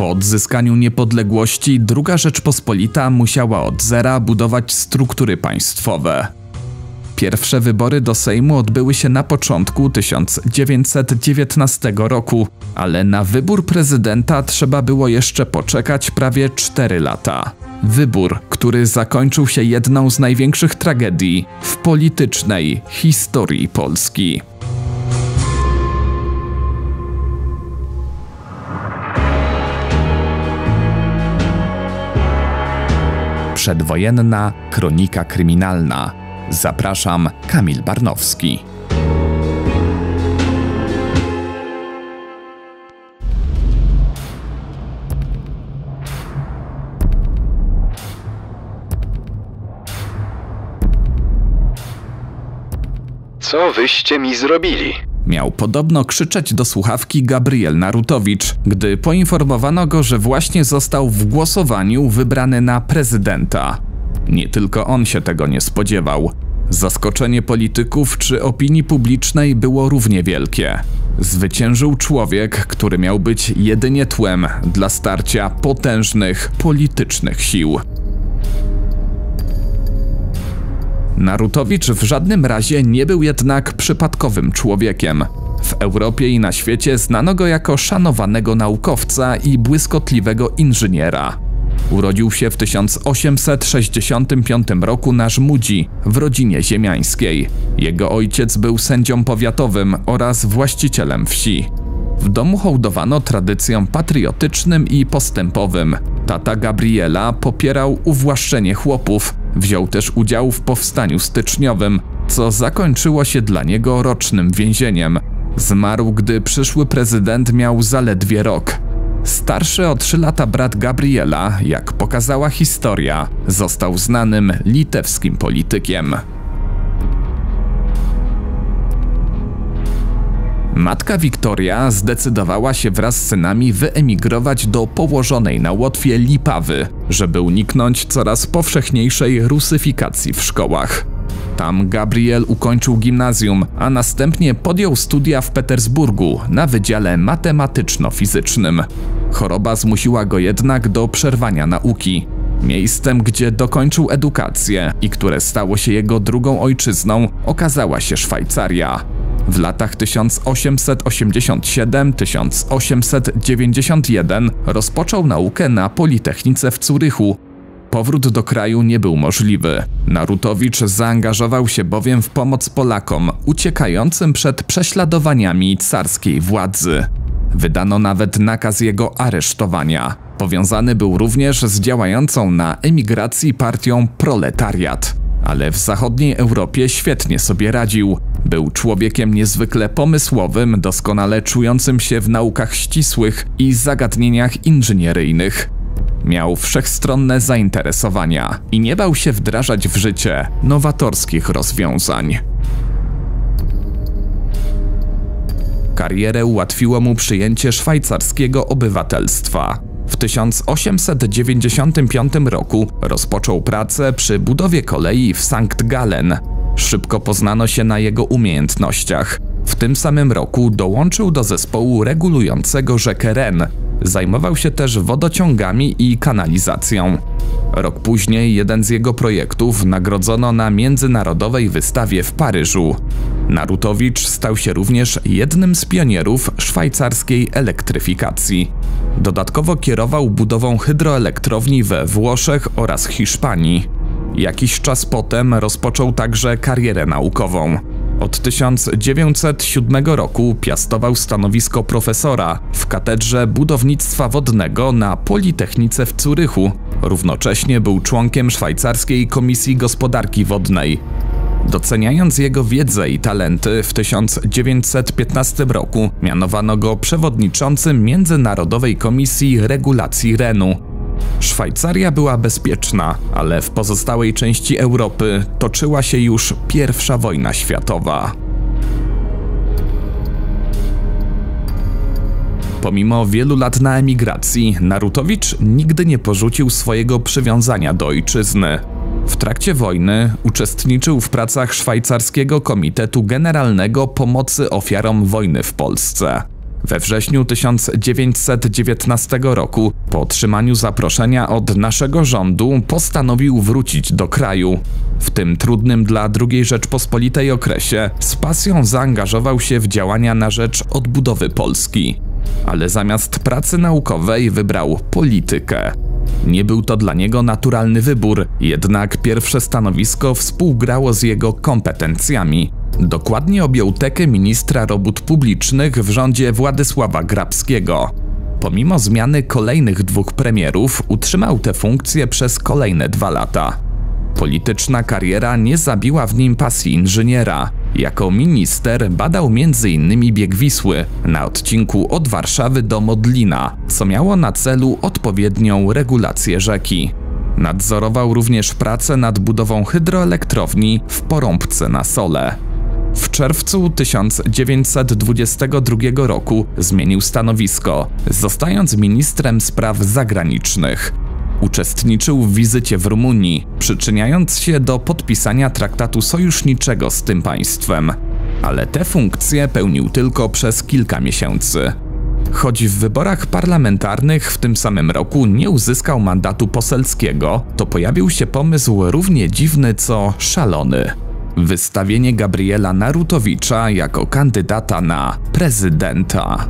Po odzyskaniu niepodległości II Rzeczpospolita musiała od zera budować struktury państwowe. Pierwsze wybory do Sejmu odbyły się na początku 1919 roku, ale na wybór prezydenta trzeba było jeszcze poczekać prawie 4 lata. Wybór, który zakończył się jedną z największych tragedii w politycznej historii Polski. Przedwojenna kronika kryminalna. Zapraszam, Kamil Barnowski. Co wyście mi zrobili? Miał podobno krzyczeć do słuchawki Gabriel Narutowicz, gdy poinformowano go, że właśnie został w głosowaniu wybrany na prezydenta. Nie tylko on się tego nie spodziewał. Zaskoczenie polityków czy opinii publicznej było równie wielkie. Zwyciężył człowiek, który miał być jedynie tłem dla starcia potężnych politycznych sił. Narutowicz w żadnym razie nie był jednak przypadkowym człowiekiem. W Europie i na świecie znano go jako szanowanego naukowca i błyskotliwego inżyniera. Urodził się w 1865 roku na Żmudzi, w rodzinie ziemiańskiej. Jego ojciec był sędzią powiatowym oraz właścicielem wsi. W domu hołdowano tradycjom patriotycznym i postępowym. Tata Gabriela popierał uwłaszczenie chłopów, wziął też udział w powstaniu styczniowym, co zakończyło się dla niego rocznym więzieniem. Zmarł, gdy przyszły prezydent miał zaledwie rok. Starszy o trzy lata brat Gabriela, jak pokazała historia, został znanym litewskim politykiem. Matka Wiktoria zdecydowała się wraz z synami wyemigrować do położonej na Łotwie Lipawy, żeby uniknąć coraz powszechniejszej rusyfikacji w szkołach. Tam Gabriel ukończył gimnazjum, a następnie podjął studia w Petersburgu na Wydziale Matematyczno-Fizycznym. Choroba zmusiła go jednak do przerwania nauki. Miejscem, gdzie dokończył edukację i które stało się jego drugą ojczyzną, okazała się Szwajcaria. W latach 1887-1891 rozpoczął naukę na Politechnice w Curychu. Powrót do kraju nie był możliwy. Narutowicz zaangażował się bowiem w pomoc Polakom uciekającym przed prześladowaniami carskiej władzy. Wydano nawet nakaz jego aresztowania. Powiązany był również z działającą na emigracji partią Proletariat ale w zachodniej Europie świetnie sobie radził. Był człowiekiem niezwykle pomysłowym, doskonale czującym się w naukach ścisłych i zagadnieniach inżynieryjnych. Miał wszechstronne zainteresowania i nie bał się wdrażać w życie nowatorskich rozwiązań. Karierę ułatwiło mu przyjęcie szwajcarskiego obywatelstwa. W 1895 roku rozpoczął pracę przy budowie kolei w Sankt Gallen. Szybko poznano się na jego umiejętnościach. W tym samym roku dołączył do zespołu regulującego rzekę Ren. Zajmował się też wodociągami i kanalizacją. Rok później jeden z jego projektów nagrodzono na międzynarodowej wystawie w Paryżu. Narutowicz stał się również jednym z pionierów szwajcarskiej elektryfikacji. Dodatkowo kierował budową hydroelektrowni we Włoszech oraz Hiszpanii. Jakiś czas potem rozpoczął także karierę naukową. Od 1907 roku piastował stanowisko profesora w katedrze budownictwa wodnego na Politechnice w Curychu. Równocześnie był członkiem szwajcarskiej Komisji Gospodarki Wodnej. Doceniając jego wiedzę i talenty, w 1915 roku mianowano go przewodniczącym Międzynarodowej Komisji Regulacji Renu. Szwajcaria była bezpieczna, ale w pozostałej części Europy toczyła się już I wojna światowa. Pomimo wielu lat na emigracji, Narutowicz nigdy nie porzucił swojego przywiązania do ojczyzny. W trakcie wojny uczestniczył w pracach Szwajcarskiego Komitetu Generalnego Pomocy Ofiarom Wojny w Polsce. We wrześniu 1919 roku, po otrzymaniu zaproszenia od naszego rządu, postanowił wrócić do kraju. W tym trudnym dla II Rzeczpospolitej okresie z pasją zaangażował się w działania na rzecz odbudowy Polski. Ale zamiast pracy naukowej wybrał politykę. Nie był to dla niego naturalny wybór, jednak pierwsze stanowisko współgrało z jego kompetencjami. Dokładnie objął tekę ministra robót publicznych w rządzie Władysława Grabskiego. Pomimo zmiany kolejnych dwóch premierów, utrzymał tę funkcję przez kolejne dwa lata. Polityczna kariera nie zabiła w nim pasji inżyniera. Jako minister badał m.in. bieg Wisły na odcinku od Warszawy do Modlina, co miało na celu odpowiednią regulację rzeki. Nadzorował również pracę nad budową hydroelektrowni w Porąbce na Sole. W czerwcu 1922 roku zmienił stanowisko, zostając ministrem spraw zagranicznych. Uczestniczył w wizycie w Rumunii, przyczyniając się do podpisania traktatu sojuszniczego z tym państwem. Ale tę funkcję pełnił tylko przez kilka miesięcy. Choć w wyborach parlamentarnych w tym samym roku nie uzyskał mandatu poselskiego, to pojawił się pomysł równie dziwny co szalony. Wystawienie Gabriela Narutowicza jako kandydata na prezydenta.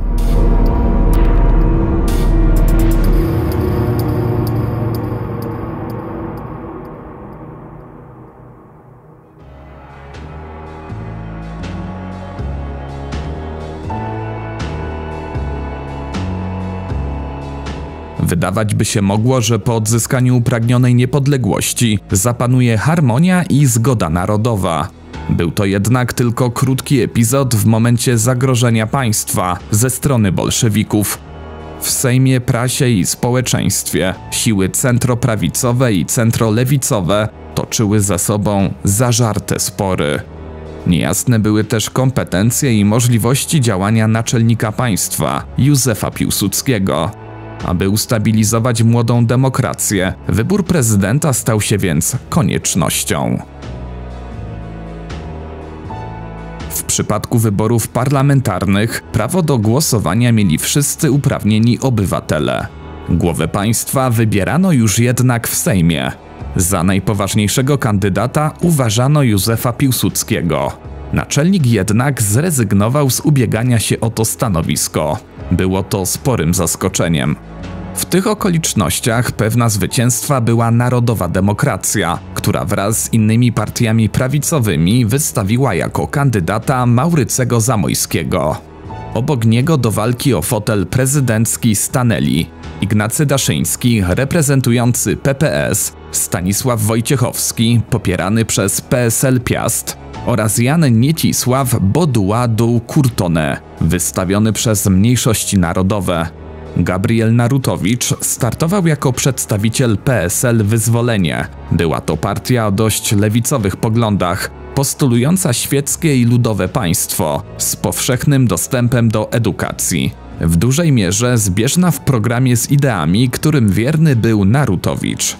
Wydawać by się mogło, że po odzyskaniu upragnionej niepodległości zapanuje harmonia i zgoda narodowa. Był to jednak tylko krótki epizod w momencie zagrożenia państwa ze strony bolszewików. W Sejmie, prasie i społeczeństwie siły centroprawicowe i centrolewicowe toczyły za sobą zażarte spory. Niejasne były też kompetencje i możliwości działania naczelnika państwa, Józefa Piłsudskiego. Aby ustabilizować młodą demokrację, wybór prezydenta stał się więc koniecznością. W przypadku wyborów parlamentarnych prawo do głosowania mieli wszyscy uprawnieni obywatele. Głowę państwa wybierano już jednak w Sejmie. Za najpoważniejszego kandydata uważano Józefa Piłsudskiego. Naczelnik jednak zrezygnował z ubiegania się o to stanowisko. Było to sporym zaskoczeniem. W tych okolicznościach pewna zwycięstwa była Narodowa Demokracja, która wraz z innymi partiami prawicowymi wystawiła jako kandydata Maurycego Zamojskiego. Obok niego do walki o fotel prezydencki stanęli Ignacy Daszyński reprezentujący PPS, Stanisław Wojciechowski popierany przez PSL Piast oraz Jan Niecisław Boduadu Kurtone wystawiony przez mniejszości narodowe. Gabriel Narutowicz startował jako przedstawiciel PSL Wyzwolenie. Była to partia o dość lewicowych poglądach, postulująca świeckie i ludowe państwo z powszechnym dostępem do edukacji. W dużej mierze zbieżna w programie z ideami, którym wierny był Narutowicz.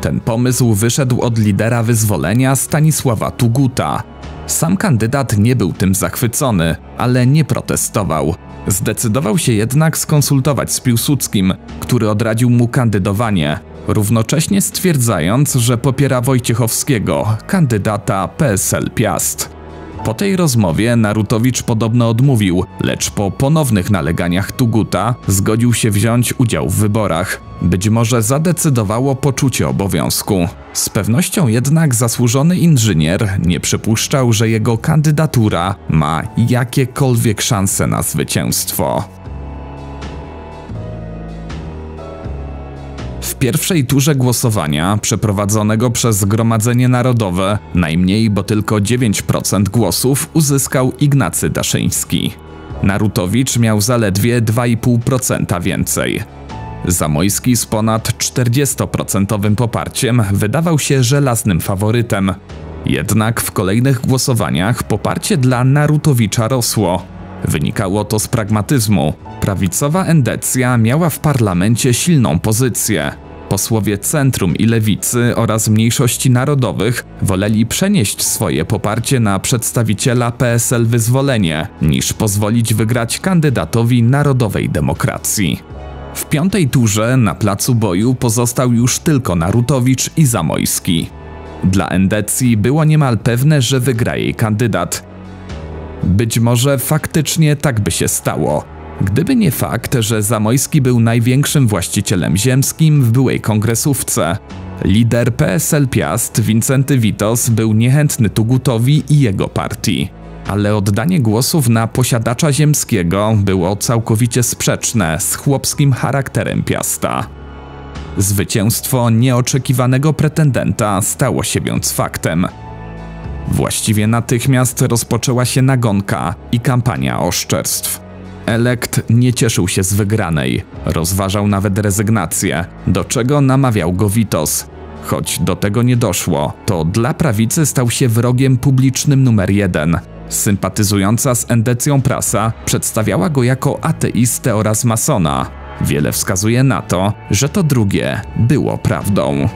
Ten pomysł wyszedł od lidera wyzwolenia Stanisława Tuguta. Sam kandydat nie był tym zachwycony, ale nie protestował. Zdecydował się jednak skonsultować z Piłsudskim, który odradził mu kandydowanie, równocześnie stwierdzając, że popiera Wojciechowskiego, kandydata PSL Piast. Po tej rozmowie Narutowicz podobno odmówił, lecz po ponownych naleganiach Tuguta zgodził się wziąć udział w wyborach. Być może zadecydowało poczucie obowiązku. Z pewnością jednak zasłużony inżynier nie przypuszczał, że jego kandydatura ma jakiekolwiek szanse na zwycięstwo. Pierwszej turze głosowania, przeprowadzonego przez Zgromadzenie Narodowe, najmniej, bo tylko 9% głosów uzyskał Ignacy Daszyński. Narutowicz miał zaledwie 2,5% więcej. Zamojski z ponad 40% poparciem wydawał się żelaznym faworytem. Jednak w kolejnych głosowaniach poparcie dla Narutowicza rosło. Wynikało to z pragmatyzmu. Prawicowa endecja miała w parlamencie silną pozycję. Posłowie centrum i lewicy oraz mniejszości narodowych woleli przenieść swoje poparcie na przedstawiciela PSL Wyzwolenie, niż pozwolić wygrać kandydatowi narodowej demokracji. W piątej turze na placu boju pozostał już tylko Narutowicz i Zamojski. Dla Endecji było niemal pewne, że wygra jej kandydat. Być może faktycznie tak by się stało, gdyby nie fakt, że Zamojski był największym właścicielem ziemskim w byłej kongresówce. Lider PSL Piast, Wincenty Witos, był niechętny Tugutowi i jego partii. Ale oddanie głosów na posiadacza ziemskiego było całkowicie sprzeczne z chłopskim charakterem Piasta. Zwycięstwo nieoczekiwanego pretendenta stało się więc faktem. Właściwie natychmiast rozpoczęła się nagonka i kampania oszczerstw. Elekt nie cieszył się z wygranej, rozważał nawet rezygnację, do czego namawiał go Witos. Choć do tego nie doszło, to dla prawicy stał się wrogiem publicznym numer jeden. Sympatyzująca z endecją prasa przedstawiała go jako ateistę oraz masona. Wiele wskazuje na to, że to drugie było prawdą.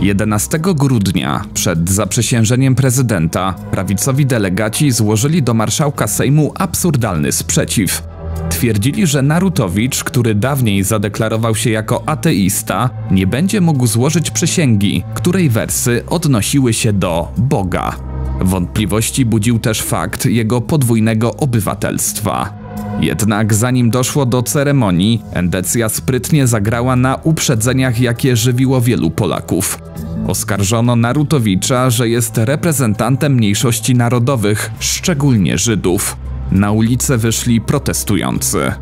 Jedenastego grudnia, przed zaprzysiężeniem prezydenta, prawicowi delegaci złożyli do marszałka Sejmu absurdalny sprzeciw. Twierdzili, że Narutowicz, który dawniej zadeklarował się jako ateista, nie będzie mógł złożyć przysięgi, której wersy odnosiły się do Boga. Wątpliwości budził też fakt jego podwójnego obywatelstwa. Jednak zanim doszło do ceremonii, Endecja sprytnie zagrała na uprzedzeniach, jakie żywiło wielu Polaków. Oskarżono Narutowicza, że jest reprezentantem mniejszości narodowych, szczególnie Żydów. Na ulicę wyszli protestujący.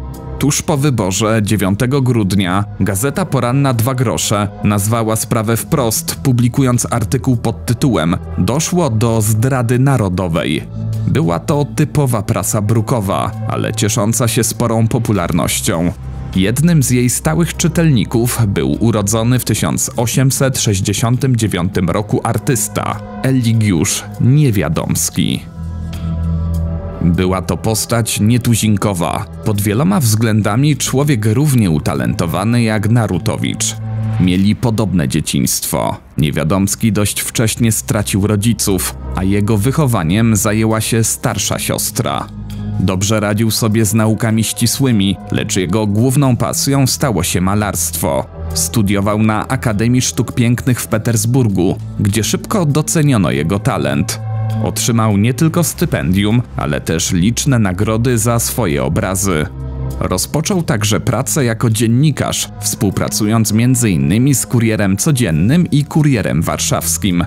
Tuż po wyborze 9 grudnia gazeta poranna Dwa Grosze nazwała sprawę wprost, publikując artykuł pod tytułem Doszło do zdrady narodowej. Była to typowa prasa brukowa, ale ciesząca się sporą popularnością. Jednym z jej stałych czytelników był urodzony w 1869 roku artysta Eligiusz Niewiadomski. Była to postać nietuzinkowa, pod wieloma względami człowiek równie utalentowany jak Narutowicz. Mieli podobne dzieciństwo. Niewiadomski dość wcześnie stracił rodziców, a jego wychowaniem zajęła się starsza siostra. Dobrze radził sobie z naukami ścisłymi, lecz jego główną pasją stało się malarstwo. Studiował na Akademii Sztuk Pięknych w Petersburgu, gdzie szybko doceniono jego talent. Otrzymał nie tylko stypendium, ale też liczne nagrody za swoje obrazy. Rozpoczął także pracę jako dziennikarz, współpracując m.in. z Kurierem Codziennym i Kurierem Warszawskim.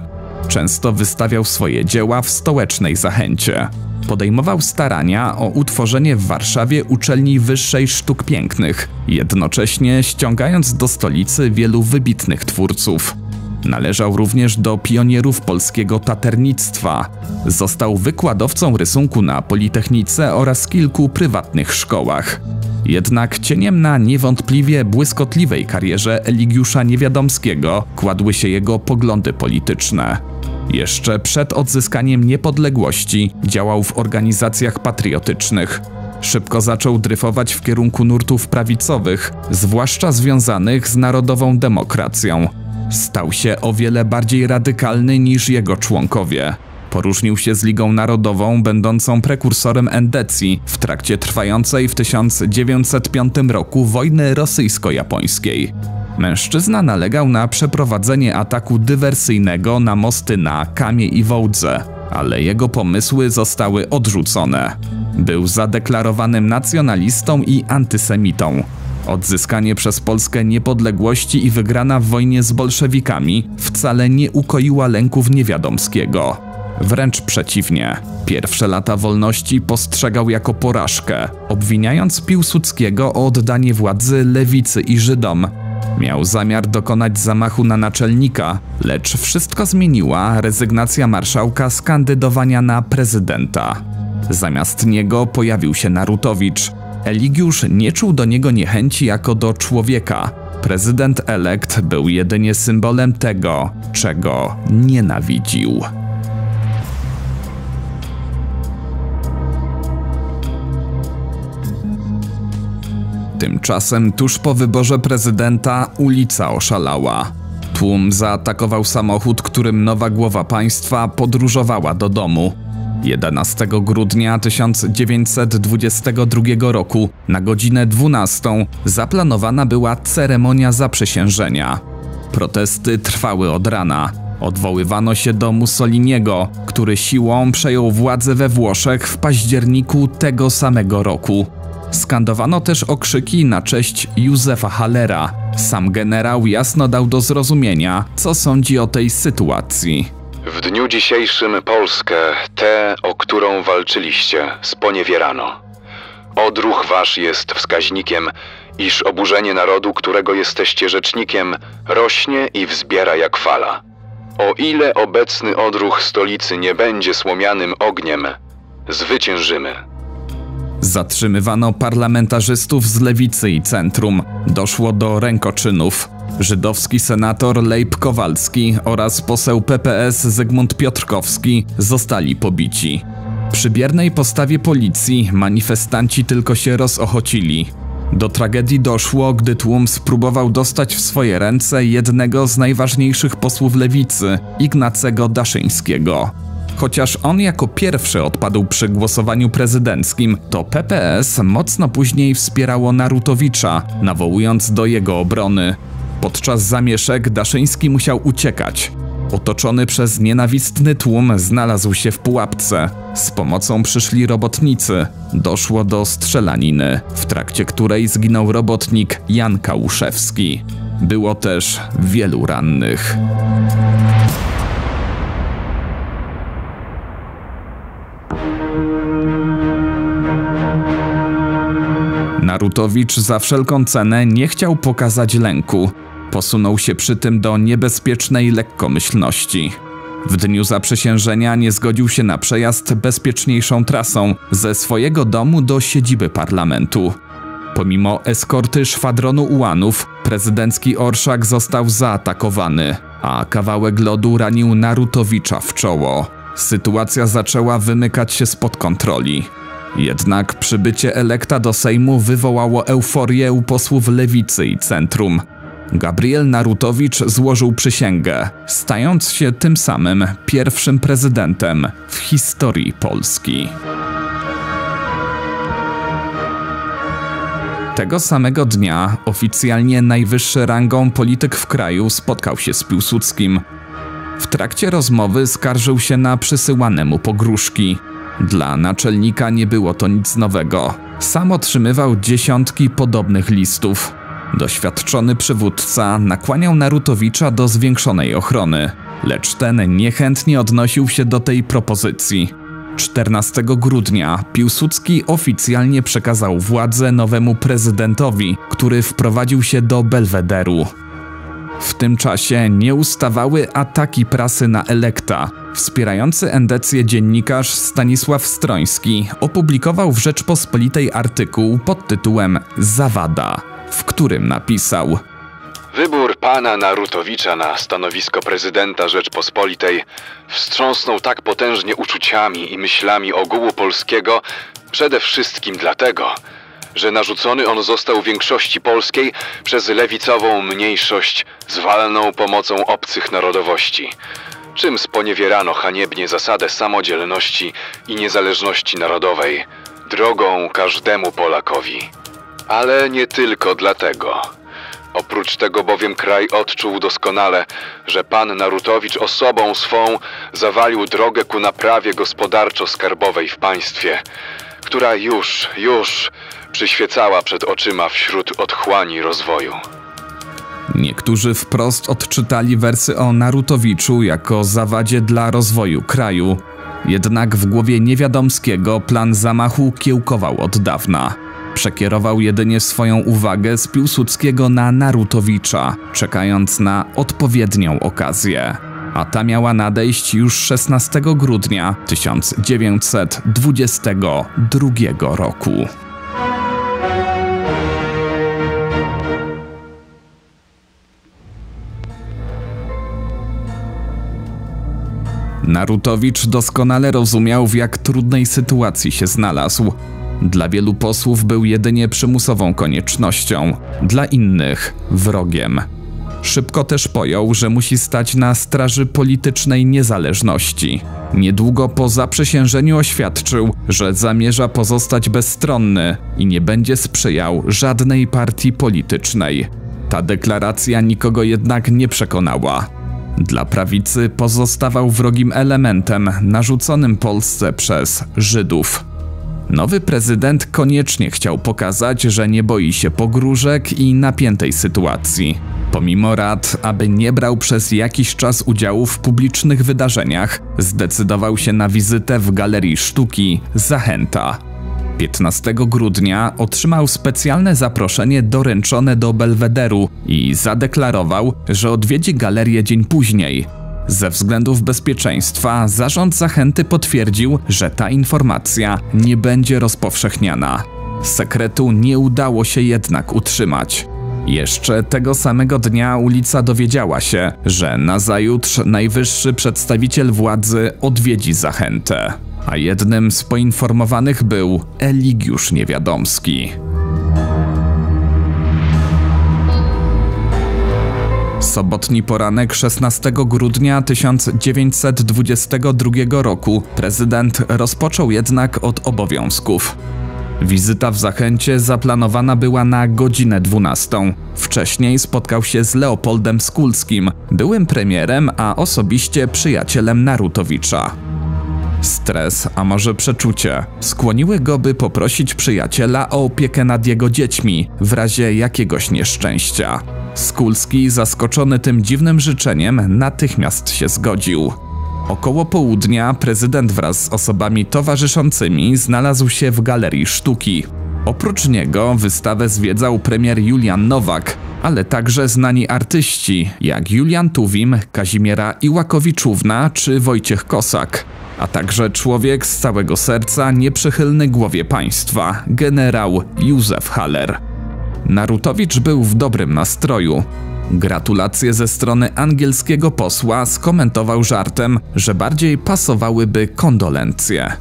Często wystawiał swoje dzieła w stołecznej zachęcie. Podejmował starania o utworzenie w Warszawie uczelni wyższej sztuk pięknych, jednocześnie ściągając do stolicy wielu wybitnych twórców. Należał również do pionierów polskiego taternictwa. Został wykładowcą rysunku na Politechnice oraz kilku prywatnych szkołach. Jednak cieniem na niewątpliwie błyskotliwej karierze Eligiusza Niewiadomskiego kładły się jego poglądy polityczne. Jeszcze przed odzyskaniem niepodległości działał w organizacjach patriotycznych. Szybko zaczął dryfować w kierunku nurtów prawicowych, zwłaszcza związanych z narodową demokracją. Stał się o wiele bardziej radykalny niż jego członkowie. Poróżnił się z Ligą Narodową, będącą prekursorem endecji w trakcie trwającej w 1905 roku wojny rosyjsko-japońskiej. Mężczyzna nalegał na przeprowadzenie ataku dywersyjnego na mosty na Kamie i Wołdze, ale jego pomysły zostały odrzucone. Był zadeklarowanym nacjonalistą i antysemitą. Odzyskanie przez Polskę niepodległości i wygrana w wojnie z bolszewikami wcale nie ukoiła lęków niewiadomskiego. Wręcz przeciwnie. Pierwsze lata wolności postrzegał jako porażkę, obwiniając Piłsudskiego o oddanie władzy lewicy i Żydom. Miał zamiar dokonać zamachu na naczelnika, lecz wszystko zmieniła rezygnacja marszałka z kandydowania na prezydenta. Zamiast niego pojawił się Narutowicz. Eligiusz nie czuł do niego niechęci jako do człowieka. Prezydent elekt był jedynie symbolem tego, czego nienawidził. Tymczasem tuż po wyborze prezydenta ulica oszalała. Tłum zaatakował samochód, którym nowa głowa państwa podróżowała do domu. 11 grudnia 1922 roku na godzinę 12 zaplanowana była ceremonia zaprzysiężenia. Protesty trwały od rana. Odwoływano się do Mussoliniego, który siłą przejął władzę we Włoszech w październiku tego samego roku. Skandowano też okrzyki na cześć Józefa Hallera. Sam generał jasno dał do zrozumienia, co sądzi o tej sytuacji. W dniu dzisiejszym Polskę, tę, o którą walczyliście, sponiewierano. Odruch wasz jest wskaźnikiem, iż oburzenie narodu, którego jesteście rzecznikiem, rośnie i wzbiera jak fala. O ile obecny odruch stolicy nie będzie słomianym ogniem, zwyciężymy. Zatrzymywano parlamentarzystów z lewicy i centrum. Doszło do rękoczynów. Żydowski senator Leib Kowalski oraz poseł PPS Zygmunt Piotrkowski zostali pobici. Przy biernej postawie policji manifestanci tylko się rozochocili. Do tragedii doszło, gdy tłum spróbował dostać w swoje ręce jednego z najważniejszych posłów lewicy, Ignacego Daszyńskiego. Chociaż on jako pierwszy odpadł przy głosowaniu prezydenckim, to PPS mocno później wspierało Narutowicza, nawołując do jego obrony. Podczas zamieszek Daszyński musiał uciekać. Otoczony przez nienawistny tłum znalazł się w pułapce. Z pomocą przyszli robotnicy. Doszło do strzelaniny, w trakcie której zginął robotnik Jan Kałuszewski. Było też wielu rannych. Narutowicz za wszelką cenę nie chciał pokazać lęku. Posunął się przy tym do niebezpiecznej lekkomyślności. W dniu zaprzysiężenia nie zgodził się na przejazd bezpieczniejszą trasą ze swojego domu do siedziby parlamentu. Pomimo eskorty szwadronu ułanów, prezydencki orszak został zaatakowany, a kawałek lodu ranił Narutowicza w czoło. Sytuacja zaczęła wymykać się spod kontroli. Jednak przybycie elekta do Sejmu wywołało euforię u posłów lewicy i centrum. Gabriel Narutowicz złożył przysięgę, stając się tym samym pierwszym prezydentem w historii Polski. Tego samego dnia oficjalnie najwyższy rangą polityk w kraju spotkał się z Piłsudskim. W trakcie rozmowy skarżył się na przysyłane mu pogróżki. Dla naczelnika nie było to nic nowego. Sam otrzymywał dziesiątki podobnych listów. Doświadczony przywódca nakłaniał Narutowicza do zwiększonej ochrony, lecz ten niechętnie odnosił się do tej propozycji. 14 grudnia Piłsudski oficjalnie przekazał władzę nowemu prezydentowi, który wprowadził się do Belwederu. W tym czasie nie ustawały ataki prasy na elekta. Wspierający endecję dziennikarz Stanisław Stroński opublikował w Rzeczpospolitej artykuł pod tytułem Zawada, w którym napisał Wybór pana Narutowicza na stanowisko prezydenta Rzeczpospolitej wstrząsnął tak potężnie uczuciami i myślami ogółu polskiego, przede wszystkim dlatego, że narzucony on został większości polskiej przez lewicową mniejszość zwalną pomocą obcych narodowości, czym sponiewierano haniebnie zasadę samodzielności i niezależności narodowej, drogą każdemu Polakowi. Ale nie tylko dlatego. Oprócz tego bowiem kraj odczuł doskonale, że pan Narutowicz osobą swą zawalił drogę ku naprawie gospodarczo-skarbowej w państwie, która już, już przyświecała przed oczyma wśród otchłani rozwoju. Niektórzy wprost odczytali wersy o Narutowiczu jako zawadzie dla rozwoju kraju. Jednak w głowie Niewiadomskiego plan zamachu kiełkował od dawna. Przekierował jedynie swoją uwagę z Piłsudskiego na Narutowicza, czekając na odpowiednią okazję. A ta miała nadejść już 16 grudnia 1922 roku. Narutowicz doskonale rozumiał, w jak trudnej sytuacji się znalazł. Dla wielu posłów był jedynie przymusową koniecznością, dla innych wrogiem. Szybko też pojął, że musi stać na straży politycznej niezależności. Niedługo po zaprzysiężeniu oświadczył, że zamierza pozostać bezstronny i nie będzie sprzyjał żadnej partii politycznej. Ta deklaracja nikogo jednak nie przekonała. Dla prawicy pozostawał wrogim elementem narzuconym Polsce przez Żydów. Nowy prezydent koniecznie chciał pokazać, że nie boi się pogróżek i napiętej sytuacji. Pomimo rad, aby nie brał przez jakiś czas udziału w publicznych wydarzeniach, zdecydował się na wizytę w Galerii Sztuki Zachęta. 15 grudnia otrzymał specjalne zaproszenie doręczone do Belwederu i zadeklarował, że odwiedzi galerię dzień później. Ze względów bezpieczeństwa zarząd zachęty potwierdził, że ta informacja nie będzie rozpowszechniana. Sekretu nie udało się jednak utrzymać. Jeszcze tego samego dnia ulica dowiedziała się, że nazajutrz najwyższy przedstawiciel władzy odwiedzi zachętę, a jednym z poinformowanych był Eligiusz Niewiadomski. Sobotni poranek 16 grudnia 1922 roku prezydent rozpoczął jednak od obowiązków. Wizyta w Zachęcie zaplanowana była na godzinę 12. Wcześniej spotkał się z Leopoldem Skulskim, byłym premierem, a osobiście przyjacielem Narutowicza. Stres, a może przeczucie, skłoniły go, by poprosić przyjaciela o opiekę nad jego dziećmi w razie jakiegoś nieszczęścia. Skulski, zaskoczony tym dziwnym życzeniem, natychmiast się zgodził. Około południa prezydent wraz z osobami towarzyszącymi znalazł się w galerii sztuki. Oprócz niego wystawę zwiedzał premier Julian Nowak, ale także znani artyści jak Julian Tuwim, Kazimiera Iłakowiczówna czy Wojciech Kosak, a także człowiek z całego serca nieprzychylny głowie państwa, generał Józef Haller. Narutowicz był w dobrym nastroju. Gratulacje ze strony angielskiego posła skomentował żartem, że bardziej pasowałyby kondolencje.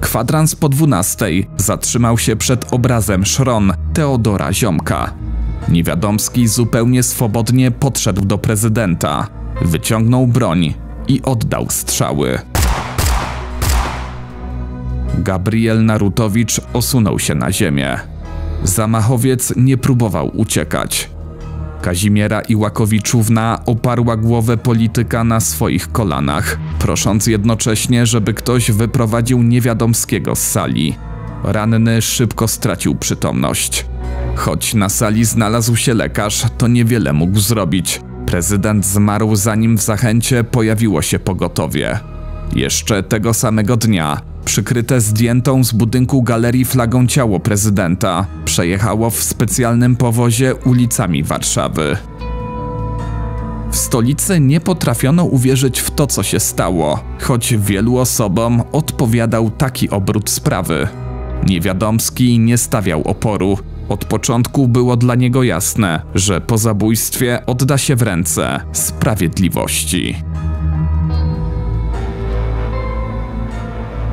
Kwadrans po dwunastej zatrzymał się przed obrazem Szron Teodora Ziomka. Niewiadomski zupełnie swobodnie podszedł do prezydenta, wyciągnął broń i oddał strzały. Gabriel Narutowicz osunął się na ziemię. Zamachowiec nie próbował uciekać. Kazimiera Iłakowiczówna oparła głowę polityka na swoich kolanach, prosząc jednocześnie, żeby ktoś wyprowadził niewiadomskiego z sali. Ranny szybko stracił przytomność. Choć na sali znalazł się lekarz, to niewiele mógł zrobić. Prezydent zmarł zanim w zachęcie pojawiło się pogotowie. Jeszcze tego samego dnia przykryte zdjętą z budynku galerii flagą ciało prezydenta, przejechało w specjalnym powozie ulicami Warszawy. W stolicy nie potrafiono uwierzyć w to, co się stało, choć wielu osobom odpowiadał taki obrót sprawy. Niewiadomski nie stawiał oporu. Od początku było dla niego jasne, że po zabójstwie odda się w ręce sprawiedliwości.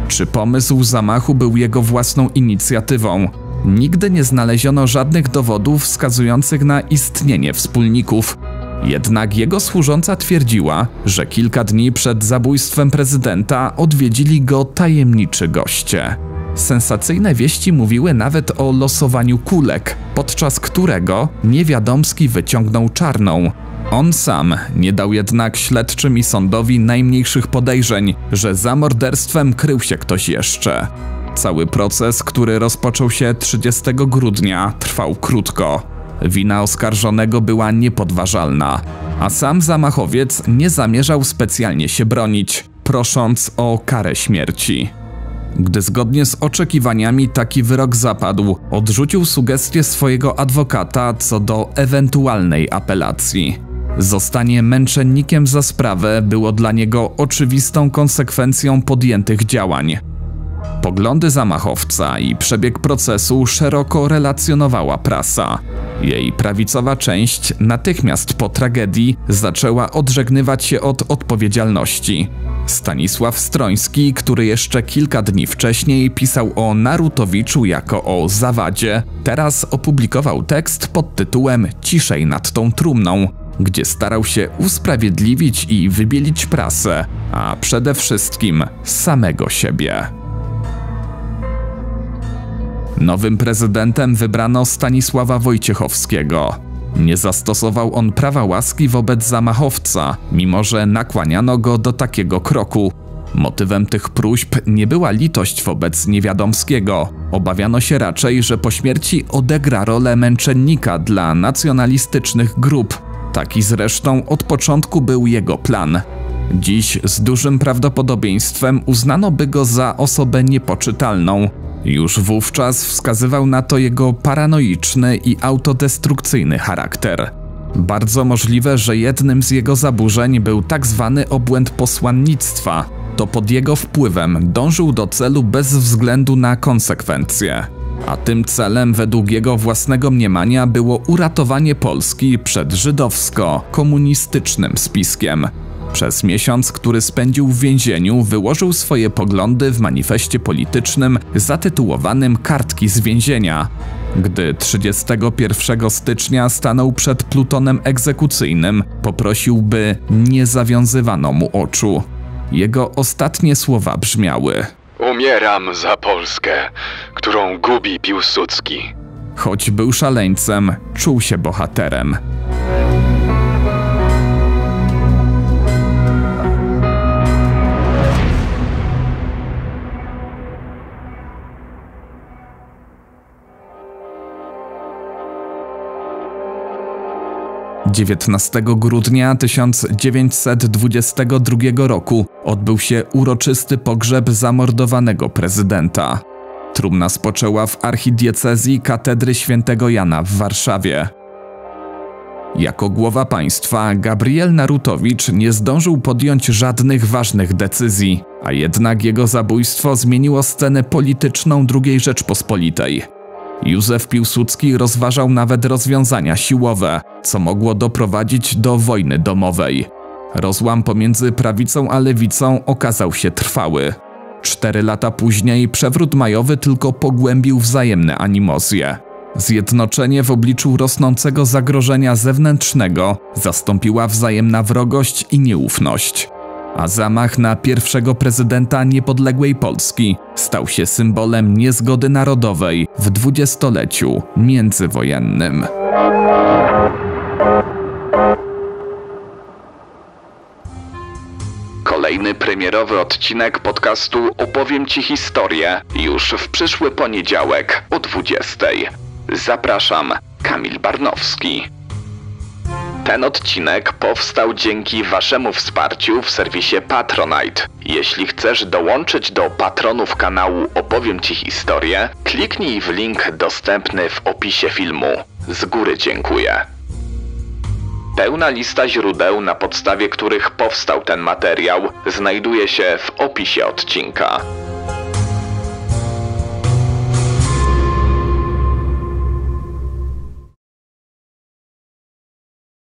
Czy pomysł zamachu był jego własną inicjatywą? Nigdy nie znaleziono żadnych dowodów wskazujących na istnienie wspólników. Jednak jego służąca twierdziła, że kilka dni przed zabójstwem prezydenta odwiedzili go tajemniczy goście. Sensacyjne wieści mówiły nawet o losowaniu kulek, podczas którego niewiadomski wyciągnął czarną, on sam nie dał jednak śledczym i sądowi najmniejszych podejrzeń, że za morderstwem krył się ktoś jeszcze. Cały proces, który rozpoczął się 30 grudnia, trwał krótko. Wina oskarżonego była niepodważalna, a sam zamachowiec nie zamierzał specjalnie się bronić, prosząc o karę śmierci. Gdy zgodnie z oczekiwaniami taki wyrok zapadł, odrzucił sugestie swojego adwokata co do ewentualnej apelacji. Zostanie męczennikiem za sprawę było dla niego oczywistą konsekwencją podjętych działań. Poglądy zamachowca i przebieg procesu szeroko relacjonowała prasa. Jej prawicowa część natychmiast po tragedii zaczęła odżegnywać się od odpowiedzialności. Stanisław Stroński, który jeszcze kilka dni wcześniej pisał o Narutowiczu jako o zawadzie, teraz opublikował tekst pod tytułem Ciszej nad tą trumną, gdzie starał się usprawiedliwić i wybielić prasę, a przede wszystkim samego siebie. Nowym prezydentem wybrano Stanisława Wojciechowskiego. Nie zastosował on prawa łaski wobec zamachowca, mimo że nakłaniano go do takiego kroku. Motywem tych próśb nie była litość wobec Niewiadomskiego. Obawiano się raczej, że po śmierci odegra rolę męczennika dla nacjonalistycznych grup. Taki zresztą od początku był jego plan. Dziś z dużym prawdopodobieństwem uznano by go za osobę niepoczytalną. Już wówczas wskazywał na to jego paranoiczny i autodestrukcyjny charakter. Bardzo możliwe, że jednym z jego zaburzeń był tak zwany obłęd posłannictwa. To pod jego wpływem dążył do celu bez względu na konsekwencje. A tym celem, według jego własnego mniemania, było uratowanie Polski przed żydowsko-komunistycznym spiskiem. Przez miesiąc, który spędził w więzieniu, wyłożył swoje poglądy w manifestie politycznym zatytułowanym Kartki z więzienia. Gdy 31 stycznia stanął przed plutonem egzekucyjnym, poprosił, by nie zawiązywano mu oczu. Jego ostatnie słowa brzmiały: Umieram za Polskę, którą gubi Piłsudski. Choć był szaleńcem, czuł się bohaterem. 19 grudnia 1922 roku odbył się uroczysty pogrzeb zamordowanego prezydenta. Trumna spoczęła w archidiecezji katedry świętego Jana w Warszawie. Jako głowa państwa Gabriel Narutowicz nie zdążył podjąć żadnych ważnych decyzji, a jednak jego zabójstwo zmieniło scenę polityczną II Rzeczpospolitej. Józef Piłsudski rozważał nawet rozwiązania siłowe, co mogło doprowadzić do wojny domowej. Rozłam pomiędzy prawicą a lewicą okazał się trwały. Cztery lata później przewrót majowy tylko pogłębił wzajemne animozje. Zjednoczenie w obliczu rosnącego zagrożenia zewnętrznego zastąpiła wzajemna wrogość i nieufność a zamach na pierwszego prezydenta niepodległej Polski stał się symbolem niezgody narodowej w dwudziestoleciu międzywojennym. Kolejny premierowy odcinek podcastu Opowiem Ci historię już w przyszły poniedziałek o 20. Zapraszam, Kamil Barnowski. Ten odcinek powstał dzięki Waszemu wsparciu w serwisie Patronite. Jeśli chcesz dołączyć do patronów kanału Opowiem Ci historię, kliknij w link dostępny w opisie filmu. Z góry dziękuję. Pełna lista źródeł, na podstawie których powstał ten materiał, znajduje się w opisie odcinka.